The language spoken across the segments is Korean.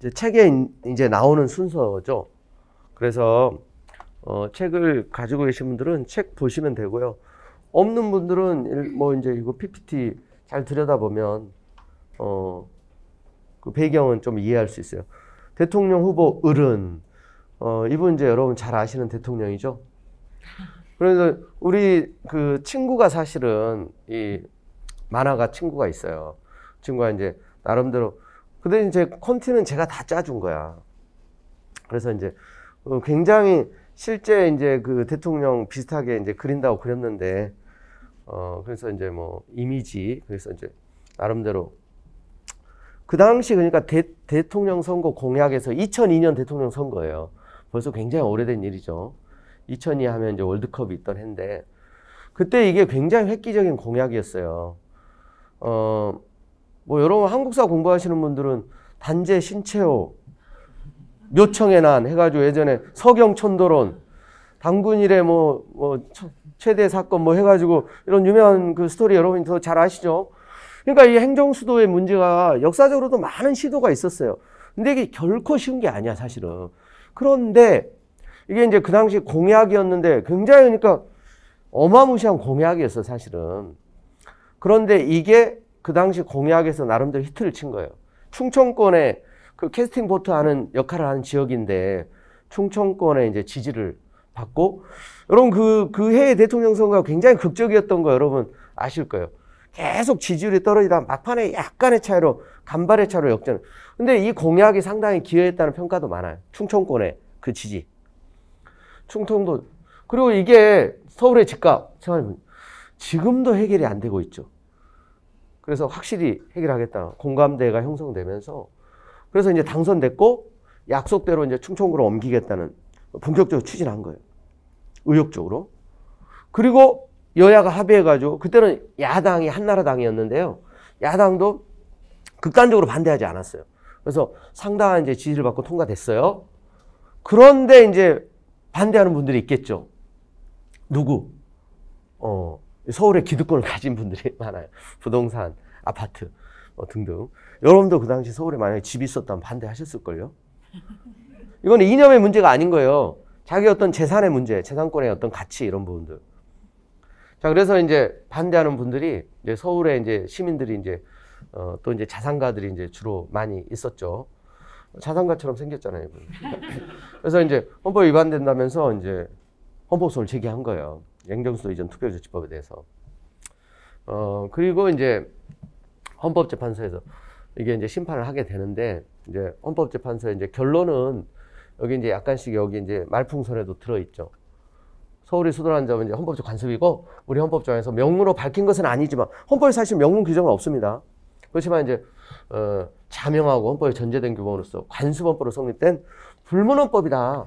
이제 책에 이제 나오는 순서죠. 그래서 어, 책을 가지고 계신 분들은 책 보시면 되고요. 없는 분들은 뭐 이제 이거 PPT 잘 들여다보면 어, 그 배경은 좀 이해할 수 있어요. 대통령 후보 을은 어, 이분 이제 여러분 잘 아시는 대통령이죠. 그래서 우리 그 친구가 사실은 이 만화가 친구가 있어요. 친구가 이제 나름대로 근데 이제 콘티는 제가 다 짜준 거야. 그래서 이제 어, 굉장히 실제 이제 그 대통령 비슷하게 이제 그린다고 그렸는데 어 그래서 이제 뭐 이미지 그래서 이제 나름대로 그 당시 그러니까 대, 대통령 선거 공약에서 2002년 대통령 선거예요. 벌써 굉장히 오래된 일이죠. 2002 하면 이제 월드컵이 있던 해인데 그때 이게 굉장히 획기적인 공약이었어요. 어, 뭐 여러분 한국사 공부하시는 분들은 단재 신채호 묘청의 난 해가지고 예전에 서경 천도론 당군일의 뭐, 뭐 최대 사건 뭐 해가지고 이런 유명한 그 스토리 여러분이 더 잘 아시죠? 그러니까 이 행정 수도의 문제가 역사적으로도 많은 시도가 있었어요. 근데 이게 결코 쉬운 게 아니야, 사실은. 그런데 이게 이제 그 당시 공약이었는데 굉장히 그러니까 어마무시한 공약이었어, 사실은. 그런데 이게 그 당시 공약에서 나름대로 히트를 친 거예요. 충청권에 그 캐스팅 보트 하는 역할을 하는 지역인데 충청권에 이제 지지를 받고 여러분 그, 그 해의 대통령 선거가 굉장히 극적이었던 거 여러분 아실 거예요. 계속 지지율이 떨어지다 막판에 약간의 차이로 간발의 차로 역전. 근데 이 공약이 상당히 기여했다는 평가도 많아요. 충청권의 그 지지. 충청도. 그리고 이게 서울의 집값 지금도 해결이 안 되고 있죠. 그래서 확실히 해결하겠다. 공감대가 형성되면서 그래서 이제 당선됐고 약속대로 이제 충청구로 옮기겠다는 본격적으로 추진한 거예요. 의욕적으로. 그리고 여야가 합의해가지고 그때는 야당이 한나라당이었는데요. 야당도 극단적으로 반대하지 않았어요. 그래서 상당한 이제 지지를 받고 통과됐어요. 그런데 이제 반대하는 분들이 있겠죠. 누구? 어, 서울에 기득권을 가진 분들이 많아요. 부동산, 아파트 뭐 등등. 여러분도 그 당시 서울에 만약에 집이 있었다면 반대하셨을걸요? 이건 이념의 문제가 아닌 거예요. 자기 어떤 재산의 문제, 재산권의 어떤 가치 이런 부분들. 자, 그래서 이제 반대하는 분들이 이제 서울에 이제 시민들이 이제 어, 또 이제 자산가들이 이제 주로 많이 있었죠. 자산가처럼 생겼잖아요. 그래서 이제 헌법 위반된다면서 이제 헌법소를 제기한 거예요. 행정수도 이전 투표조치법에 대해서. 어, 그리고 이제 헌법재판소에서 이게 이제 심판을 하게 되는데 이제 헌법재판소의 이제 결론은 여기 이제 약간씩 여기 이제 말풍선에도 들어있죠. 서울이 수도라는 점은 이제 헌법적 관습이고 우리 헌법조항에서 명문으로 밝힌 것은 아니지만 헌법에 사실 명문 규정은 없습니다. 그렇지만 이제 어, 자명하고 헌법에 전제된 규범으로서 관습헌법으로 성립된 불문헌법이다.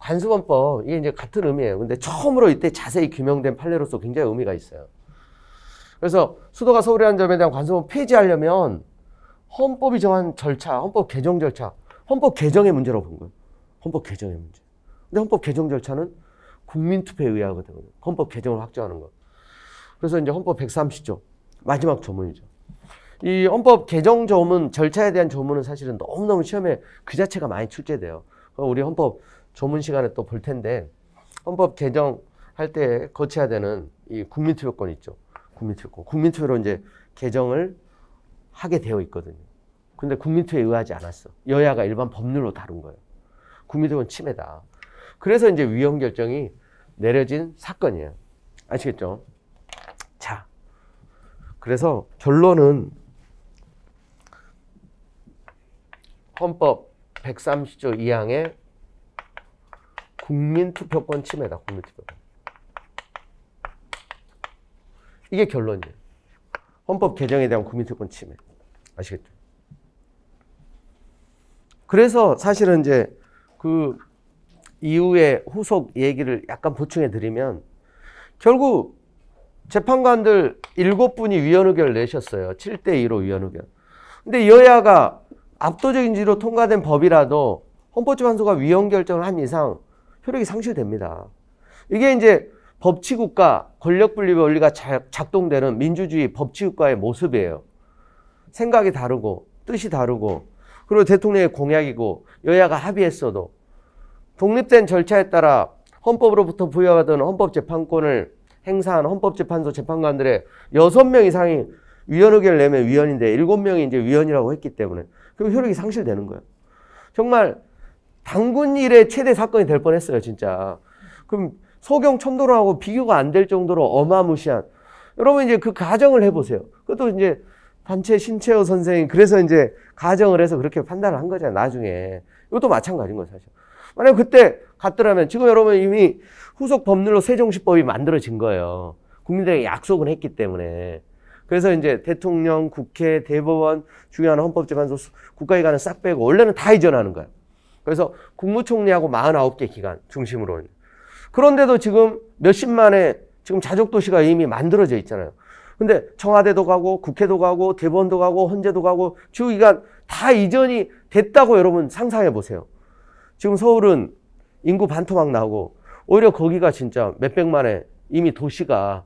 관습헌법 이게 이제 같은 의미예요. 근데 처음으로 이때 자세히 규명된 판례로서 굉장히 의미가 있어요. 그래서 수도가 서울이라는 점에 대한 관습헌 폐지하려면 헌법이 정한 절차, 헌법 개정 절차, 헌법 개정의 문제라고 본 거예요. 헌법 개정의 문제. 근데 헌법 개정 절차는 국민투표에 의하거든요. 헌법 개정을 확정하는 거. 그래서 이제 헌법 130조 마지막 조문이죠. 이 헌법 개정 조문 절차에 대한 조문은 사실은 너무너무 시험에 그 자체가 많이 출제돼요. 우리 헌법 조문 시간에 또 볼 텐데 헌법 개정 할 때 거쳐야 되는 이 국민투표권 있죠. 국민투표권. 국민투표로 이제 개정을 하게 되어 있거든요. 근데 국민투표에 의하지 않았어. 여야가 일반 법률로 다룬 거예요. 국민투표권 침해다. 그래서 이제 위헌 결정이 내려진 사건이에요. 아시겠죠? 자, 그래서 결론은 헌법 130조 2항의 국민투표권 침해다. 국민투표권. 이게 결론이에요. 헌법 개정에 대한 국민투표권 침해. 아시겠죠? 그래서 사실은 이제 그 이후에 후속 얘기를 약간 보충해 드리면 결국 재판관들 일곱 분이 위헌 의견을 내셨어요. 7대 2로 위헌 의견. 근데 여야가 압도적인 지로 통과된 법이라도 헌법재판소가 위헌 결정을 한 이상 효력이 상실됩니다. 이게 이제 법치국가 권력분립의 원리가 작동되는 민주주의 법치국가의 모습이에요. 생각이 다르고 뜻이 다르고 그리고 대통령의 공약이고 여야가 합의했어도 독립된 절차에 따라 헌법으로부터 부여받은 헌법재판권을 행사한 헌법재판소 재판관들의 여섯 명 이상이 위원 의견을 내면 위원인데 일곱 명이 이제 위원이라고 했기 때문에 그럼 효력이 상실되는 거예요. 정말 당군 일의 최대 사건이 될 뻔했어요, 진짜. 그럼 소경 천도랑하고 비교가 안 될 정도로 어마무시한 여러분 이제 그 가정을 해보세요. 그것도 이제 단체 신채호 선생이 그래서 이제 가정을 해서 그렇게 판단을 한 거잖아요. 나중에 이것도 마찬가지인 거예요, 사실. 만약 그때 갔더라면 지금 여러분 이미 후속 법률로 세종시법이 만들어진 거예요. 국민들에게 약속은 했기 때문에. 그래서 이제 대통령, 국회, 대법원, 중요한 헌법재판소, 국가기관은 싹 빼고 원래는 다 이전하는 거예요. 그래서 국무총리하고 49개 기관 중심으로. 그런데도 지금 몇십만의 지금 자족도시가 이미 만들어져 있잖아요. 근데 청와대도 가고 국회도 가고 대법원도 가고 헌재도 가고 주기관 다 이전이 됐다고 여러분 상상해 보세요. 지금 서울은 인구 반토막 나고 오히려 거기가 진짜 몇백만의 이미 도시가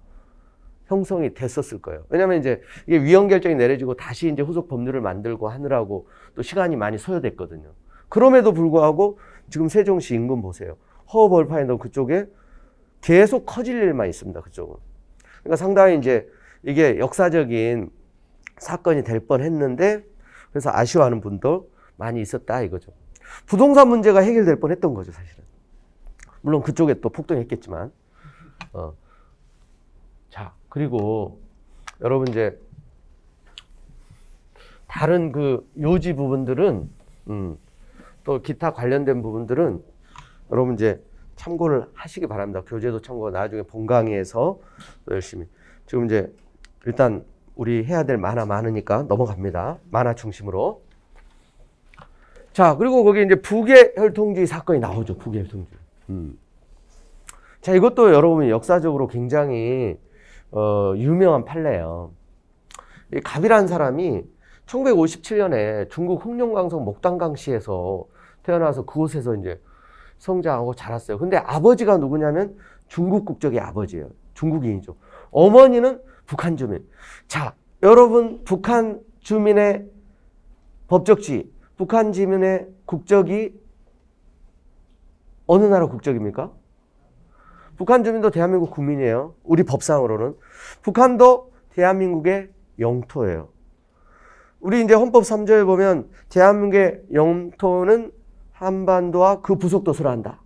형성이 됐었을 거예요. 왜냐하면 이제 이게 위헌 결정이 내려지고 다시 이제 후속 법률을 만들고 하느라고 또 시간이 많이 소요됐거든요. 그럼에도 불구하고 지금 세종시 인근 보세요. 허벌파인더 그쪽에 계속 커질 일만 있습니다. 그쪽은. 그러니까 상당히 이제 이게 역사적인 사건이 될 뻔했는데 그래서 아쉬워하는 분도 많이 있었다 이거죠. 부동산 문제가 해결될 뻔했던 거죠 사실은. 물론 그쪽에 또 폭동했겠지만. 어. 자 그리고 여러분 이제 다른 그 요지 부분들은 음, 또 기타 관련된 부분들은 여러분 이제 참고를 하시기 바랍니다. 교재도 참고 나중에 본 강의에서 열심히 지금 이제 일단 우리 해야 될 만화 많으니까 넘어갑니다. 만화 중심으로. 자, 그리고 거기 이제 북의 혈통주의 사건이 나오죠. 북의 혈통주의. 음. 자, 이것도 여러분 역사적으로 굉장히 어, 유명한 판례예요. 이 갑이라는 사람이 1957년에 중국 흑룡강성 목단강시에서 태어나서 그곳에서 이제 성장하고 자랐어요. 근데 아버지가 누구냐면 중국 국적의 아버지예요. 중국인이죠. 어머니는 북한 주민. 자, 여러분 북한 주민의 법적지, 북한 주민의 국적이 어느 나라 국적입니까? 북한 주민도 대한민국 국민이에요. 우리 법상으로는. 북한도 대한민국의 영토예요. 우리 이제 헌법 3조에 보면 대한민국의 영토는 한반도와 그 부속 도서를 한다.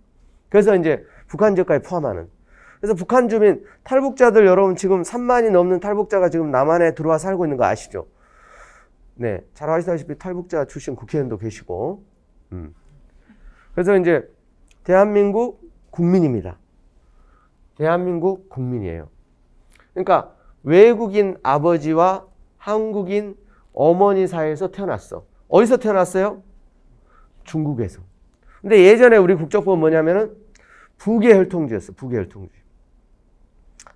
그래서 이제 북한 지역까지 포함하는. 그래서 북한 주민, 탈북자들 여러분 지금 3만이 넘는 탈북자가 지금 남한에 들어와 살고 있는 거 아시죠? 네. 잘 아시다시피 탈북자 출신 국회의원도 계시고. 음. 그래서 이제 대한민국 국민입니다. 대한민국 국민이에요. 그러니까 외국인 아버지와 한국인 어머니 사이에서 태어났어. 어디서 태어났어요? 중국에서. 근데 예전에 우리 국적법은 뭐냐면은 북의 혈통주였어. 북의 혈통주.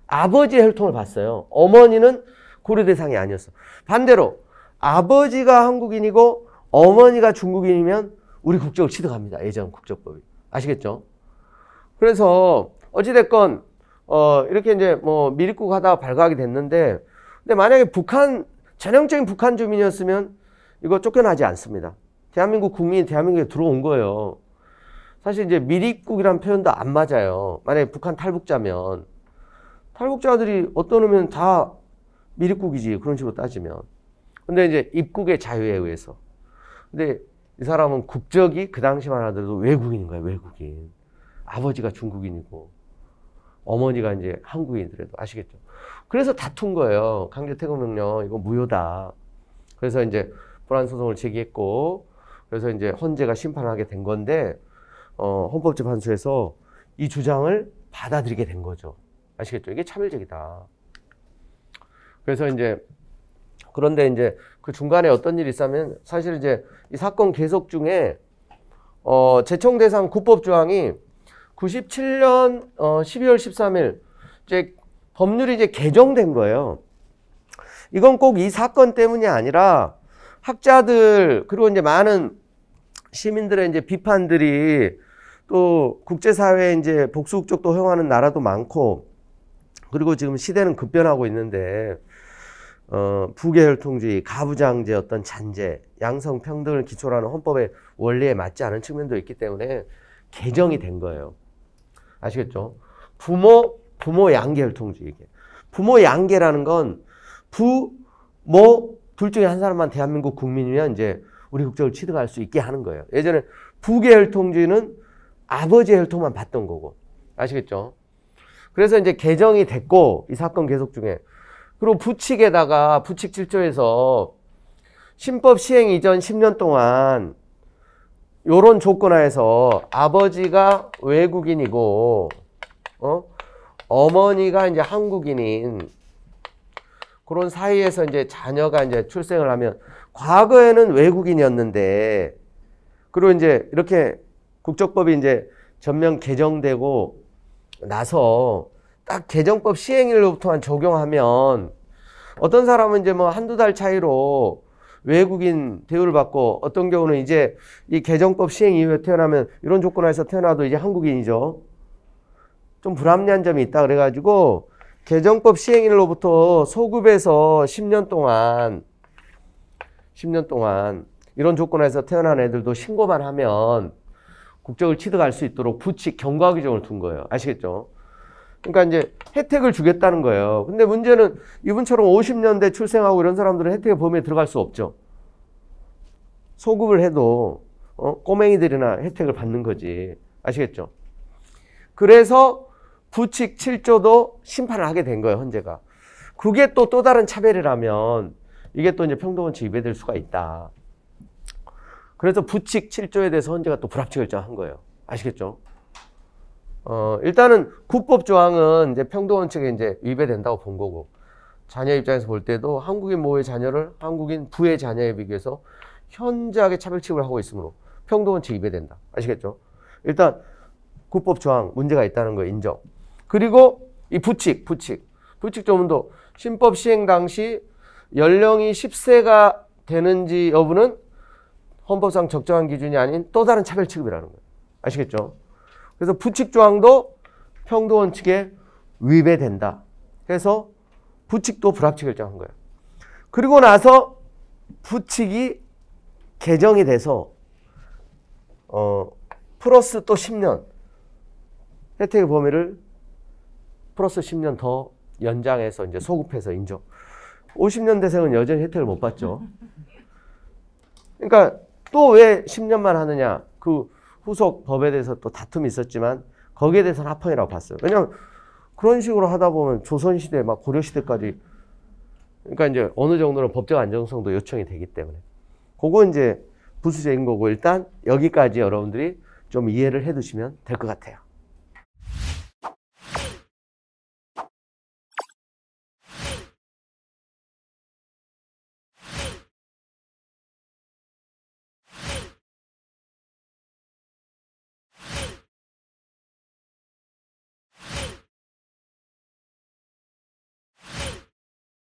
아버지의 혈통을 봤어요. 어머니는 고려 대상이 아니었어. 반대로 아버지가 한국인이고 어머니가 중국인이면 우리 국적을 취득합니다. 예전 국적법이. 아시겠죠? 그래서 어찌됐건 어 이렇게 이제 뭐 미립국 하다가 발각이 됐는데 근데 만약에 북한 전형적인 북한 주민이었으면 이거 쫓겨나지 않습니다. 대한민국 국민이 대한민국에 들어온 거예요. 사실 이제 미립국이란 표현도 안 맞아요. 만약에 북한 탈북자면 탈북자들이 어떠면 다 미립국이지 그런 식으로 따지면. 근데 이제 입국의 자유에 의해서. 근데 이 사람은 국적이 그 당시만 하더라도 외국인인 거예요, 외국인. 아버지가 중국인이고 어머니가 이제 한국인이더라도 아시겠죠? 그래서 다툰 거예요. 강제 퇴거 명령 이거 무효다. 그래서 이제 불안 소송을 제기했고 그래서 이제 헌재가 심판하게 된 건데 어, 헌법재판소에서 이 주장을 받아들이게 된 거죠. 아시겠죠? 이게 차별적이다. 그래서 이제 그런데 이제 그 중간에 어떤 일이 있었냐면 사실 이제 이 사건 계속 중에 어, 재청 대상 구법 조항이 97년 어, 12월 13일 이제 법률이 이제 개정된 거예요. 이건 꼭 이 사건 때문이 아니라 학자들 그리고 이제 많은 시민들의 이제 비판들이 또 국제사회에 이제 복수국적도 허용하는 나라도 많고 그리고 지금 시대는 급변하고 있는데 어, 부계혈통주의, 가부장제 어떤 잔재, 양성평등을 기초로 하는 헌법의 원리에 맞지 않은 측면도 있기 때문에 개정이 된 거예요. 아시겠죠? 부모, 부모 양계혈통주의. 부모 양계라는 건 부, 모, 둘 중에 한 사람만 대한민국 국민이면 이제 우리 국적을 취득할 수 있게 하는 거예요. 예전에 부계혈통주의는 아버지의 혈통만 받던 거고. 아시겠죠? 그래서 이제 개정이 됐고, 이 사건 계속 중에. 그리고 부칙에다가 부칙 7조에서 신법 시행 이전 10년 동안 요런 조건 하에서 아버지가 외국인이고, 어? 어머니가 이제 한국인인 그런 사이에서 이제 자녀가 이제 출생을 하면 과거에는 외국인이었는데 그리고 이제 이렇게 국적법이 이제 전면 개정되고 나서 딱 개정법 시행일로부터만 적용하면 어떤 사람은 이제 뭐 한두 달 차이로 외국인 대우를 받고 어떤 경우는 이제 이 개정법 시행 이후에 태어나면 이런 조건에서 태어나도 이제 한국인이죠. 좀 불합리한 점이 있다 그래가지고 개정법 시행일로부터 소급해서 10년 동안 10년 동안 이런 조건에서 태어난 애들도 신고만 하면 국적을 취득할 수 있도록 부칙 경과 규정을 둔 거예요. 아시겠죠? 그러니까 이제 혜택을 주겠다는 거예요. 근데 문제는 이분처럼 50년대 출생하고 이런 사람들은 혜택의 범위에 들어갈 수 없죠. 소급을 해도 어? 꼬맹이들이나 혜택을 받는 거지. 아시겠죠? 그래서 부칙 7조도 심판을 하게 된 거예요, 헌재가. 그게 또또 다른 차별이라면 이게 또 이제 평등원칙 위배될 수가 있다. 그래서 부칙 7조에 대해서 헌재가 또 불합치 결정한 거예요. 아시겠죠? 어, 일단은 국법 조항은 이제 평등 원칙에 이제 위배된다고 본 거고 자녀 입장에서 볼 때도 한국인 모의 자녀를 한국인 부의 자녀에 비교해서 현저하게 차별 취급을 하고 있으므로 평등 원칙 위배된다. 아시겠죠? 일단 국법 조항 문제가 있다는 거 인정. 그리고 이 부칙, 부칙. 부칙 조문도 신법 시행 당시 연령이 10세가 되는지 여부는 헌법상 적정한 기준이 아닌 또 다른 차별 취급이라는 거예요. 아시겠죠? 그래서 부칙 조항도 평등 원칙에 위배된다. 해서 부칙도 불합치 결정한 거예요. 그리고 나서 부칙이 개정이 돼서 어 플러스 또 10년 혜택의 범위를 플러스 10년 더 연장해서 이제 소급해서 인정. 50년대생은 여전히 혜택을 못 받죠. 그러니까 또 왜 10년만 하느냐? 그 후속 법에 대해서 또 다툼이 있었지만 거기에 대해서는 합헌이라고 봤어요. 왜냐하면 그런 식으로 하다 보면 조선시대 막 고려시대까지 그러니까 이제 어느 정도는 법적 안정성도 요청이 되기 때문에 그거 이제 부수적인 거고 일단 여기까지 여러분들이 좀 이해를 해 두시면 될 것 같아요.